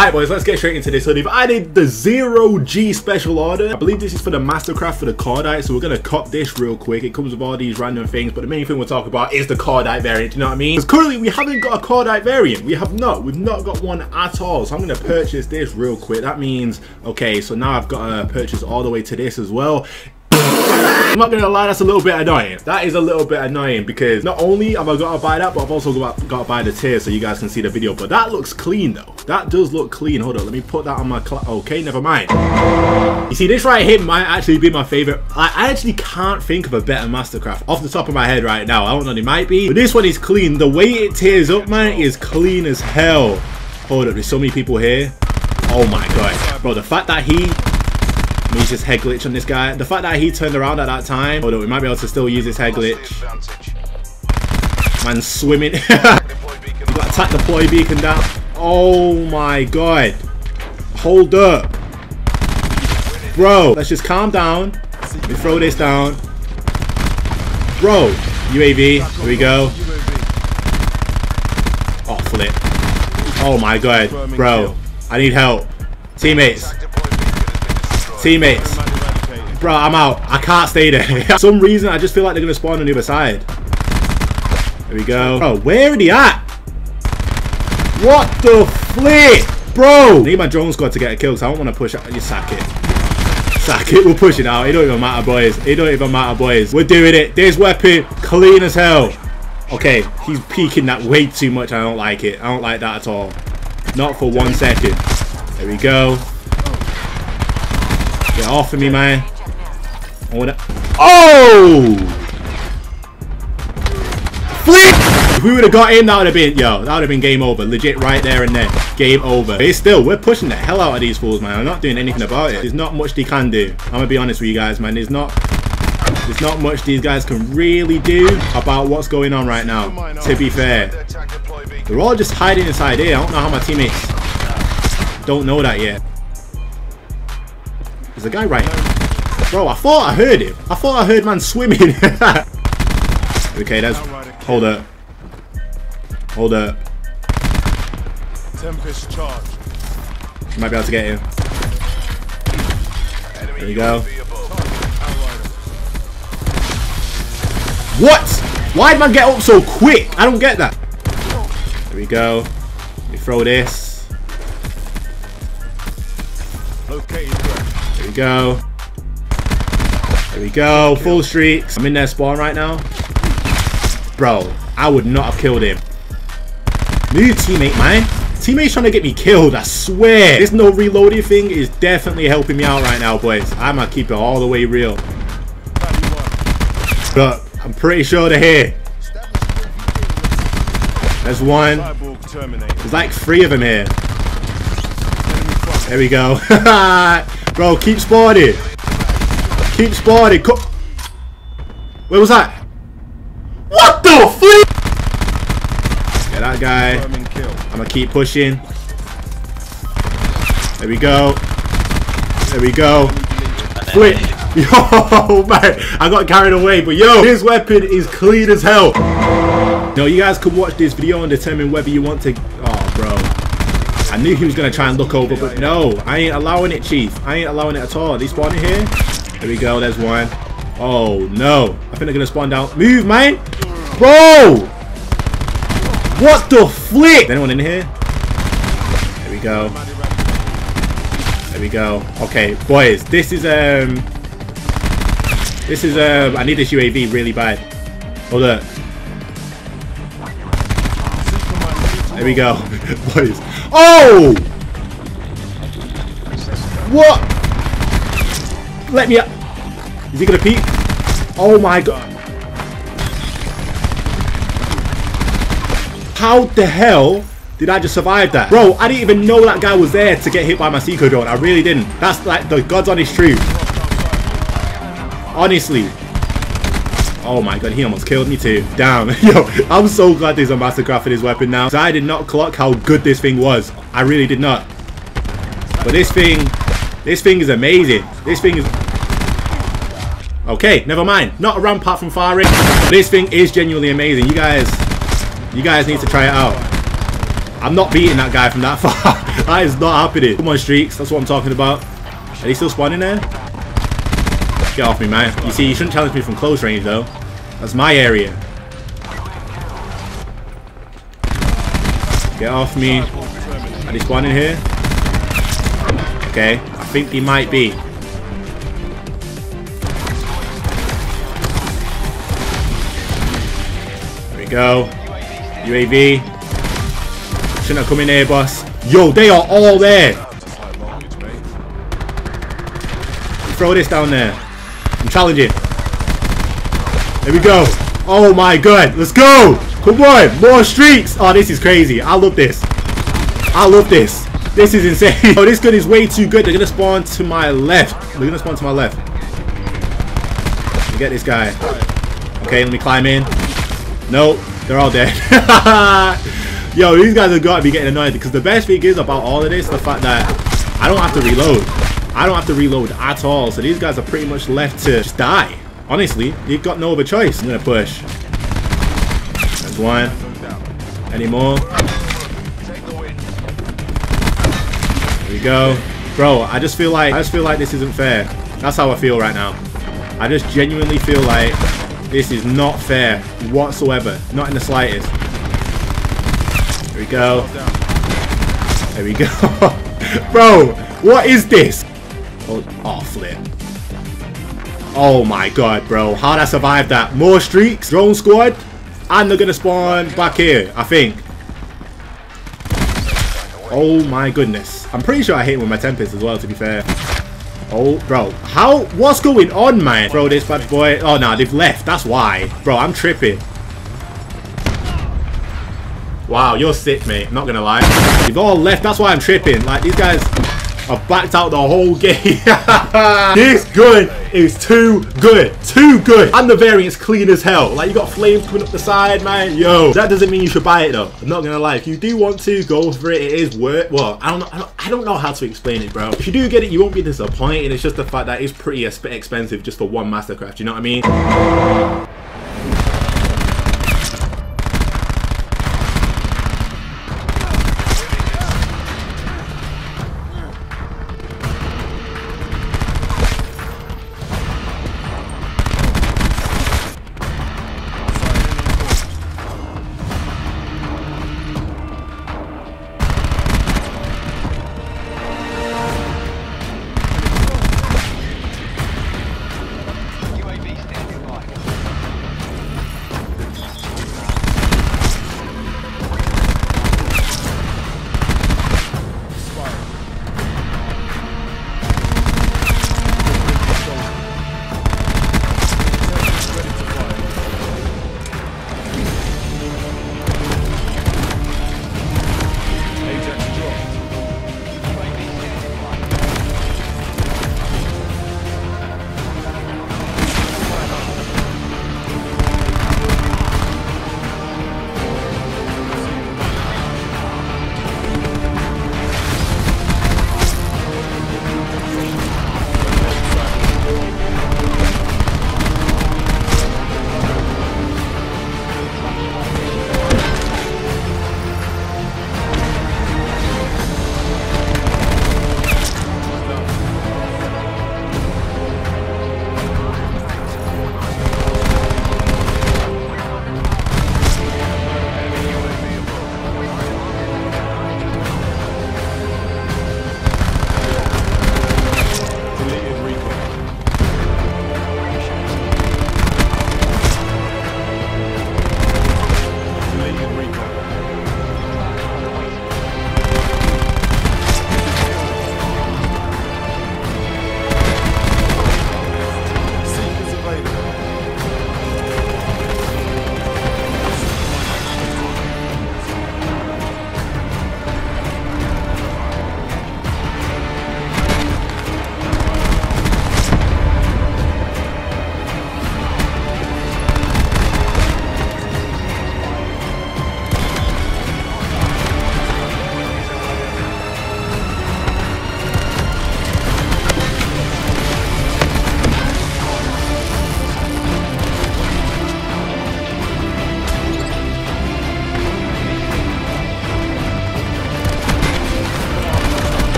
Alright boys, let's get straight into this So they've added the zero G special order. I believe this is for the Mastercraft for the Cordite, so we're gonna cop this real quick. It comes with all these random things, but the main thing we'll talk about is the Cordite variant, you know what I mean? Because currently we haven't got a Cordite variant. We have not. We've not got one at all. So I'm gonna purchase this real quick. That means, okay, so now I've got to purchase all the way to this as well. I'm not gonna lie, that's a little bit annoying. That is a little bit annoying because not only have I got to buy that, but I've also got, got to buy the tier so you guys can see the video. But that looks clean though. That does look clean. Hold on, let me put that on my Okay, never mind. You see, this right here might actually be my favorite. I, I actually can't think of a better Mastercraft off the top of my head right now. I don't know, it might be. But this one is clean. The way it tears up, man, is clean as hell. Hold up, there's so many people here. Oh my god. Bro, the fact that he use his head glitch on this guy. The fact that he turned around at that time. Hold on, we might be able to still use his head glitch. Man swimming. got attack deploy beacon down. Oh my god. Hold up. Bro, let's just calm down. Me throw this down. Bro, UAV. Here we go. Oh, flip. Oh my god. Bro, I need help. Teammates. Teammates. Bro, I'm out. I can't stay there. For some reason, I just feel like they're going to spawn on the other side. There we go. Bro, where are they at? What the flip? Bro! I need my drone squad to get a kill because I don't want to push out. You sack it. Sack it. We're pushing out. It don't even matter, boys. It don't even matter, boys. We're doing it. This weapon, clean as hell. Okay, he's peeking that way too much. I don't like it. I don't like that at all. Not for one second. There we go. Get off of me, man. Oh! Flip! If we would have got in, that would have been, yo, that would have been game over. Legit right there and there. Game over. But still, we're pushing the hell out of these fools, man. I'm not doing anything about it. There's not much they can do. I'm going to be honest with you guys, man. There's not... There's not much these guys can really do about what's going on right now, to be fair. They're all just hiding inside here. I don't know how my teammates don't know that yet. There's a guy right here. Bro, I thought I heard him. I thought I heard man swimming. okay, that's... Hold up. Hold up. Tempest charge. Might be able to get him. There you go. What? Why'd man get up so quick? I don't get that. There we go. Let me throw this. There we go. There we go. Full streaks. I'm in their spawn right now. Bro, I would not have killed him. Move, teammate, man. Teammate's trying to get me killed, I swear. This no reloading thing is definitely helping me out right now, boys. I'm gonna keep it all the way real. But I'm pretty sure they're here. There's one. There's like three of them here. There we go. Bro, keep spawning. Keep spawning. Co Where was that? What the flip? Yeah, that guy. I'm gonna keep pushing. There we go. There we go. Flip. Yo, man. I got carried away, but yo, his weapon is clean as hell. No, you guys could watch this video and determine whether you want to... Oh, bro. I knew he was going to try and look over, but no. I ain't allowing it, Chief. I ain't allowing it at all. Are they spawning here? There we go. There's one. Oh, no. I think they're going to spawn down. Move, man. Bro. What the flip? Anyone in here? There we go. There we go. Okay, boys. This is, um... This is, um... I need this UAV really bad. Hold up. There we go. boys. Oh! What? Let me up. Is he gonna peek? Oh my god. How the hell did I just survive that? Bro, I didn't even know that guy was there to get hit by my Seco drone. I really didn't. That's like the God's honest truth. Honestly. Oh my god, he almost killed me too. Damn. Yo, I'm so glad there's a Mastercraft for this weapon now. I did not clock how good this thing was. I really did not. But this thing, this thing is amazing. This thing is... Okay, never mind. Not a rampart from firing. This thing is genuinely amazing. You guys, you guys need to try it out. I'm not beating that guy from that far. that is not happening. Come on, streaks. That's what I'm talking about. Are they still spawning there? Get off me, man. You see, you shouldn't challenge me from close range, though. That's my area. Get off me. Are they spawning here? Okay. I think they might be. There we go. UAV. Shouldn't have come in here, boss. Yo, they are all there. Mate. Throw this down there. I'm challenging. There we go. Oh my god. Let's go. Come on. More streaks. Oh, this is crazy. I love this. I love this. This is insane. Oh, this gun is way too good. They're to spawn to my left. They're to spawn to my left. Get this guy. Okay, let me climb in. Nope. They're all dead. Yo, these guys have got to be getting annoyed because the best thing is about all of this, the fact that I don't have to reload. I don't have to reload at all. So these guys are pretty much left to just die. Honestly, you've got no other choice. I'm going to push. There's one. Any more? There we go. Bro, I just feel like I just feel like this isn't fair. That's how I feel right now. I just genuinely feel like this is not fair whatsoever. Not in the slightest. There we go. There we go. Bro, what is this? Oh, oh, flip. Oh my god, bro. How'd I survive that? More streaks, drone squad, and they're gonna spawn back here, I think. Oh my goodness. I'm pretty sure I hit him with my Tempest as well, to be fair. Oh, bro. How? What's going on, man? Throw this bad boy. Oh, no, they've left. That's why. Bro, I'm tripping. Wow, you're sick, mate. Not gonna lie. You've all left. That's why I'm tripping. Like, these guys have backed out the whole game. this gun is too good. Too good. And the variant's clean as hell. Like, you got flames coming up the side, man. Yo, that doesn't mean you should buy it, though. I'm not gonna lie. If you do want to, go for it. It is worth... Well, I don't know. I don't, I don't know how to explain it, bro. If you do get it, you won't be disappointed. It's just the fact that it's pretty expensive just for one Mastercraft. You know what I mean?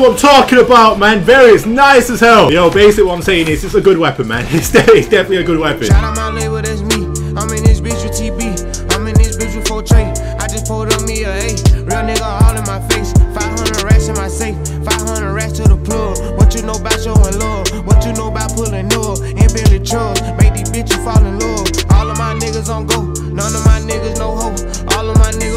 what I'm talking about, man. Very, it's nice as hell. Yo, basically what I'm saying is it's a good weapon, man. It's, de it's definitely a good weapon. Shout out my label, that's me. I'm in this bitch with TB. I'm in this bitch with 4 I just pulled on me a A. Real nigga all in my face. 500 racks in my safe. 500 racks to the plug. What you know about showing love? What you know about pulling up? And Billy Chubbs. Make these bitches fall in love. All of my niggas on go. None of my niggas no hope. All of my niggas.